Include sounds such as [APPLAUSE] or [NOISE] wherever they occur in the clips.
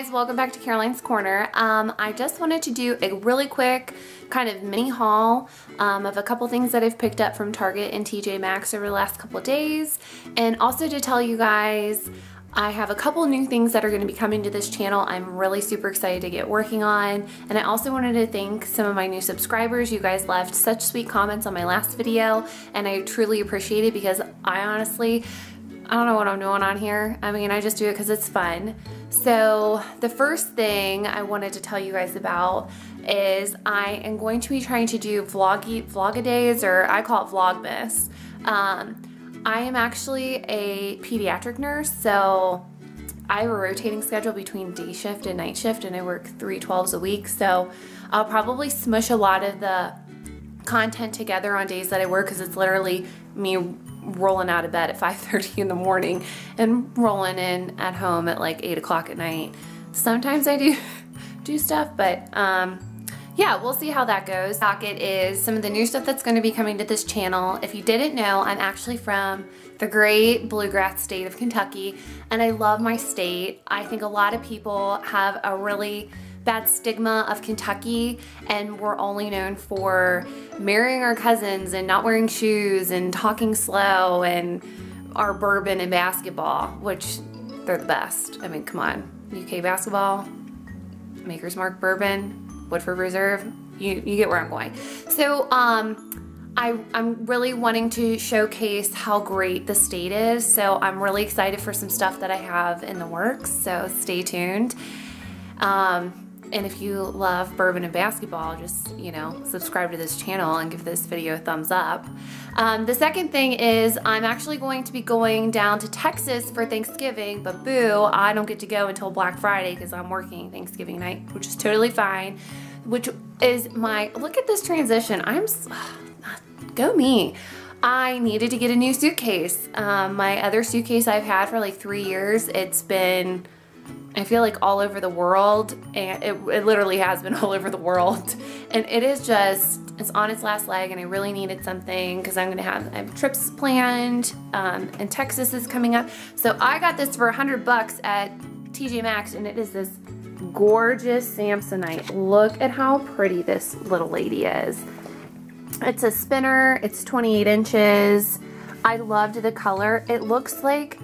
guys, welcome back to Caroline's Corner. Um, I just wanted to do a really quick kind of mini haul um, of a couple things that I've picked up from Target and TJ Maxx over the last couple days and also to tell you guys I have a couple new things that are going to be coming to this channel I'm really super excited to get working on and I also wanted to thank some of my new subscribers. You guys left such sweet comments on my last video and I truly appreciate it because I honestly I don't know what I'm doing on here. I mean, I just do it because it's fun. So the first thing I wanted to tell you guys about is I am going to be trying to do vloggy, vlog-a-days or I call it vlogmas. Um, I am actually a pediatric nurse, so I have a rotating schedule between day shift and night shift and I work three 12s a week. So I'll probably smush a lot of the content together on days that I work because it's literally me rolling out of bed at 5.30 in the morning and rolling in at home at like 8 o'clock at night. Sometimes I do [LAUGHS] do stuff, but um, yeah, we'll see how that goes. Pocket is some of the new stuff that's going to be coming to this channel. If you didn't know, I'm actually from the great bluegrass state of Kentucky, and I love my state. I think a lot of people have a really bad stigma of Kentucky and we're only known for marrying our cousins and not wearing shoes and talking slow and our bourbon and basketball, which they're the best. I mean, come on. UK basketball, Maker's Mark bourbon, Woodford Reserve, you, you get where I'm going. So, um, I, am really wanting to showcase how great the state is. So I'm really excited for some stuff that I have in the works. So stay tuned. Um, and if you love bourbon and basketball, just, you know, subscribe to this channel and give this video a thumbs up. Um, the second thing is I'm actually going to be going down to Texas for Thanksgiving, but boo, I don't get to go until Black Friday because I'm working Thanksgiving night, which is totally fine, which is my, look at this transition. I'm, [SIGHS] go me. I needed to get a new suitcase. Um, my other suitcase I've had for like three years, it's been I feel like all over the world and it, it, literally has been [LAUGHS] all over the world. And it is just it's on its last leg and I really needed something because I'm gonna have, I have trips planned um, and Texas is coming up. So I got this for a hundred bucks at TJ Maxx and it is this gorgeous Samsonite. Look at how pretty this little lady is. It's a spinner it's 28 inches. I loved the color. It looks like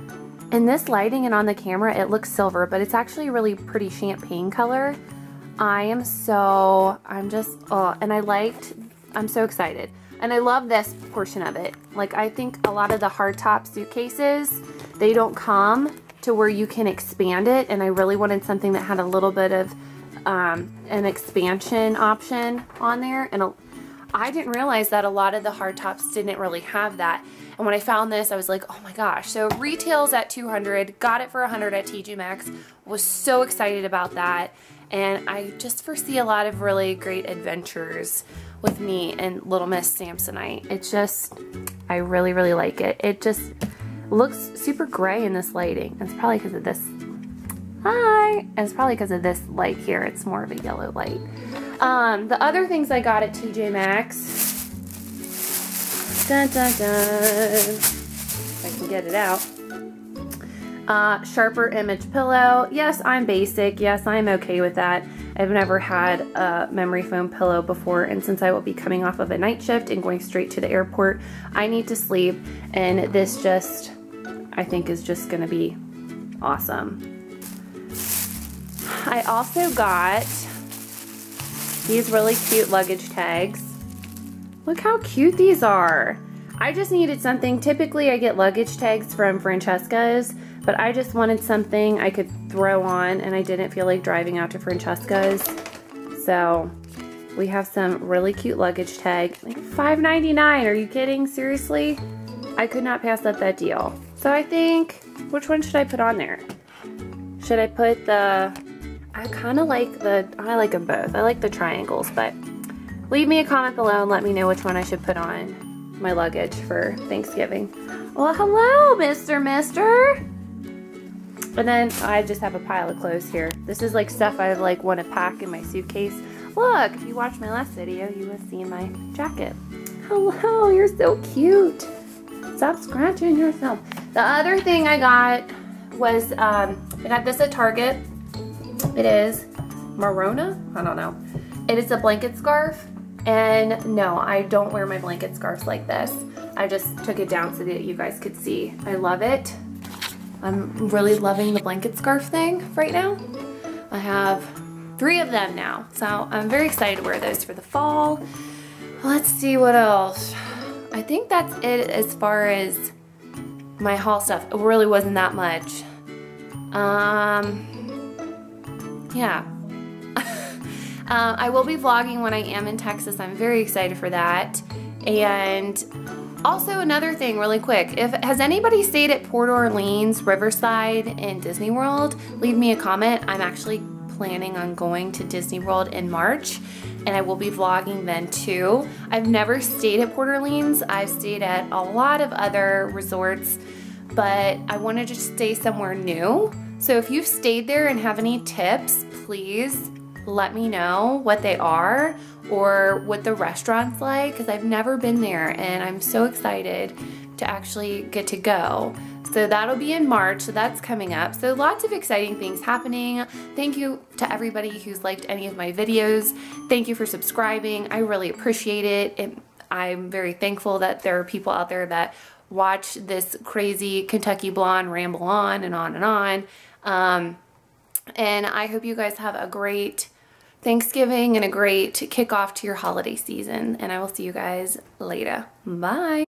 in this lighting and on the camera, it looks silver, but it's actually a really pretty champagne color. I am so, I'm just, oh, and I liked, I'm so excited. And I love this portion of it. Like, I think a lot of the hardtop suitcases, they don't come to where you can expand it, and I really wanted something that had a little bit of um, an expansion option on there, and a, I didn't realize that a lot of the hardtops didn't really have that. And when I found this, I was like, oh my gosh. So retails at 200, got it for 100 at TJ Maxx, was so excited about that. And I just foresee a lot of really great adventures with me and Little Miss Samsonite. It's just, I really, really like it. It just looks super gray in this lighting. It's probably because of this, hi, it's probably because of this light here. It's more of a yellow light. Um, the other things I got at TJ Maxx, dun dun dun, I can get it out. Uh, sharper image pillow. Yes, I'm basic. Yes, I'm okay with that. I've never had a memory foam pillow before, and since I will be coming off of a night shift and going straight to the airport, I need to sleep, and this just, I think, is just going to be awesome. I also got these really cute luggage tags. Look how cute these are. I just needed something. Typically I get luggage tags from Francesca's, but I just wanted something I could throw on and I didn't feel like driving out to Francesca's. So we have some really cute luggage tag. Like $5.99, are you kidding? Seriously? I could not pass up that deal. So I think, which one should I put on there? Should I put the I kind of like the, I like them both. I like the triangles, but leave me a comment below and let me know which one I should put on my luggage for Thanksgiving. Well, hello, Mr. Mister. And then I just have a pile of clothes here. This is like stuff I like want to pack in my suitcase. Look, if you watched my last video, you have seen my jacket. Hello, you're so cute. Stop scratching yourself. The other thing I got was, um, I got this at Target It is Merona? I don't know. It is a blanket scarf. And no, I don't wear my blanket scarves like this. I just took it down so that you guys could see. I love it. I'm really loving the blanket scarf thing right now. I have three of them now. So I'm very excited to wear those for the fall. Let's see what else. I think that's it as far as my haul stuff. It really wasn't that much. Um, yeah. uh, [LAUGHS] I will be vlogging when I am in Texas. I'm very excited for that. And also another thing really quick, if has anybody stayed at Port Orleans, Riverside, and Disney World, leave me a comment. I'm actually planning on going to Disney World in March and I will be vlogging then too. I've never stayed at Port Orleans. I've stayed at a lot of other resorts, but I wanted to stay somewhere new. So if you've stayed there and have any tips, please let me know what they are or what the restaurant's like because I've never been there and I'm so excited to actually get to go. So that'll be in March, so that's coming up. So lots of exciting things happening. Thank you to everybody who's liked any of my videos. Thank you for subscribing. I really appreciate it. it I'm very thankful that there are people out there that watch this crazy Kentucky Blonde ramble on and on and on. Um, and I hope you guys have a great Thanksgiving and a great kickoff to your holiday season. And I will see you guys later. Bye.